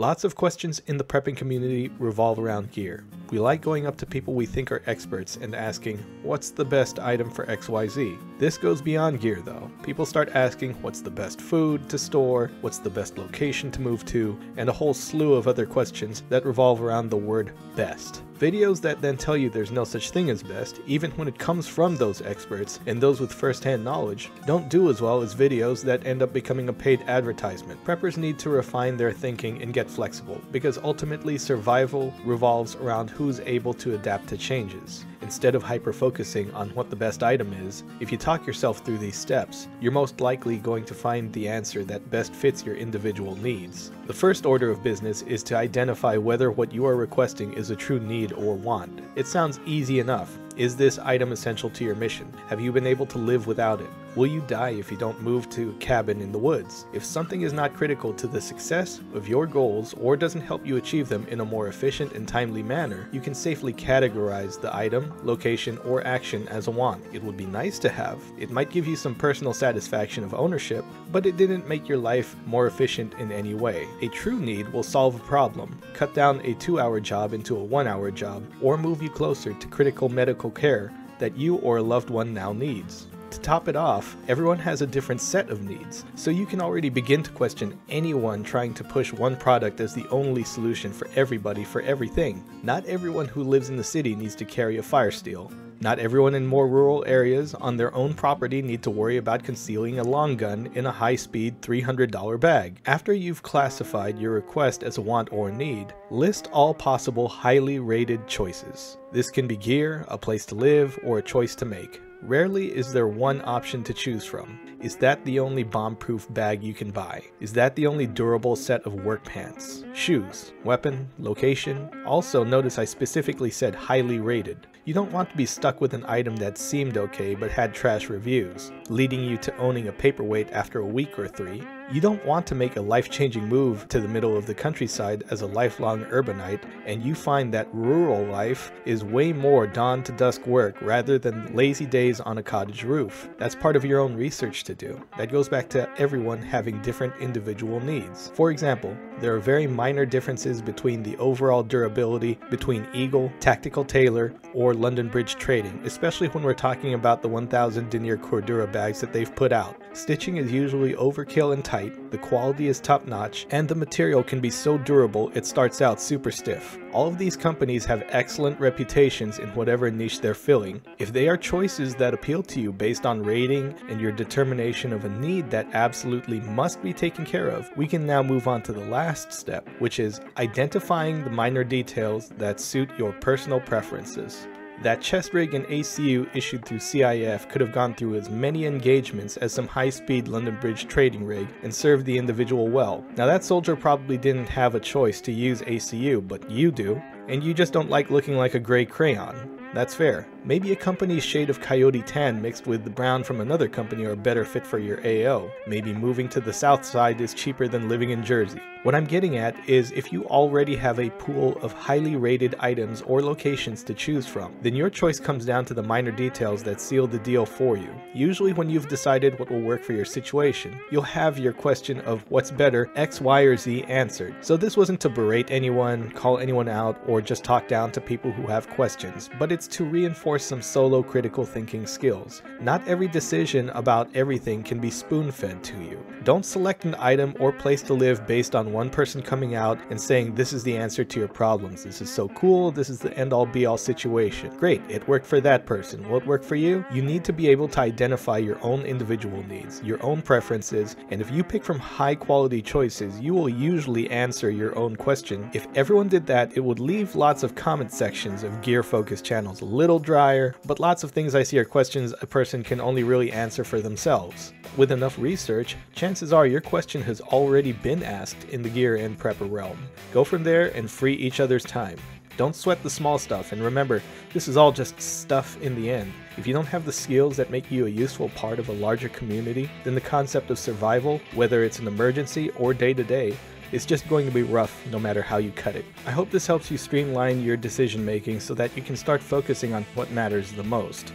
Lots of questions in the prepping community revolve around gear. We like going up to people we think are experts and asking, what's the best item for XYZ? This goes beyond gear though. People start asking what's the best food to store, what's the best location to move to, and a whole slew of other questions that revolve around the word best. Videos that then tell you there's no such thing as best, even when it comes from those experts and those with first-hand knowledge, don't do as well as videos that end up becoming a paid advertisement. Preppers need to refine their thinking and get flexible, because ultimately survival revolves around who's able to adapt to changes. Instead of hyper-focusing on what the best item is, if you talk yourself through these steps, you're most likely going to find the answer that best fits your individual needs. The first order of business is to identify whether what you are requesting is a true need or want. It sounds easy enough. Is this item essential to your mission? Have you been able to live without it? Will you die if you don't move to a cabin in the woods? If something is not critical to the success of your goals or doesn't help you achieve them in a more efficient and timely manner, you can safely categorize the item, location, or action as a want. It would be nice to have. It might give you some personal satisfaction of ownership, but it didn't make your life more efficient in any way. A true need will solve a problem, cut down a two hour job into a one hour job, or move you closer to critical medical care that you or a loved one now needs. To top it off, everyone has a different set of needs, so you can already begin to question anyone trying to push one product as the only solution for everybody for everything. Not everyone who lives in the city needs to carry a fire steel. Not everyone in more rural areas on their own property need to worry about concealing a long gun in a high-speed $300 bag. After you've classified your request as a want or need, list all possible highly rated choices. This can be gear, a place to live, or a choice to make. Rarely is there one option to choose from. Is that the only bomb-proof bag you can buy? Is that the only durable set of work pants? Shoes, weapon, location? Also notice I specifically said highly rated. You don't want to be stuck with an item that seemed okay but had trash reviews, leading you to owning a paperweight after a week or three. You don't want to make a life-changing move to the middle of the countryside as a lifelong urbanite and you find that rural life is way more dawn to dusk work rather than lazy days on a cottage roof. That's part of your own research to do. That goes back to everyone having different individual needs. For example, there are very minor differences between the overall durability between Eagle, Tactical Tailor, or London Bridge Trading, especially when we're talking about the 1000 denier Cordura bags that they've put out. Stitching is usually overkill and tight, the quality is top notch, and the material can be so durable it starts out super stiff. All of these companies have excellent reputations in whatever niche they're filling. If they are choices that appeal to you based on rating and your determination of a need that absolutely must be taken care of, we can now move on to the last step, which is identifying the minor details that suit your personal preferences. That chest rig and ACU issued through CIF could have gone through as many engagements as some high-speed London Bridge trading rig and served the individual well. Now that soldier probably didn't have a choice to use ACU, but you do, and you just don't like looking like a gray crayon. That's fair. Maybe a company's shade of coyote tan mixed with the brown from another company are a better fit for your AO. Maybe moving to the south side is cheaper than living in Jersey. What I'm getting at is if you already have a pool of highly rated items or locations to choose from, then your choice comes down to the minor details that seal the deal for you. Usually when you've decided what will work for your situation, you'll have your question of what's better X, Y, or Z answered. So this wasn't to berate anyone, call anyone out, or just talk down to people who have questions, but it's to reinforce some solo critical thinking skills. Not every decision about everything can be spoon-fed to you. Don't select an item or place to live based on one person coming out and saying this is the answer to your problems. This is so cool, this is the end all be all situation. Great, it worked for that person. Will it work for you? You need to be able to identify your own individual needs, your own preferences, and if you pick from high quality choices, you will usually answer your own question. If everyone did that, it would leave lots of comment sections of gear focused channels a little drier, but lots of things I see are questions a person can only really answer for themselves. With enough research, chances are your question has already been asked in the gear and prepper realm. Go from there and free each other's time. Don't sweat the small stuff, and remember, this is all just stuff in the end. If you don't have the skills that make you a useful part of a larger community, then the concept of survival, whether it's an emergency or day to day, is just going to be rough no matter how you cut it. I hope this helps you streamline your decision making so that you can start focusing on what matters the most.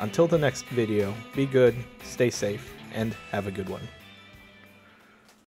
Until the next video, be good, stay safe, and have a good one.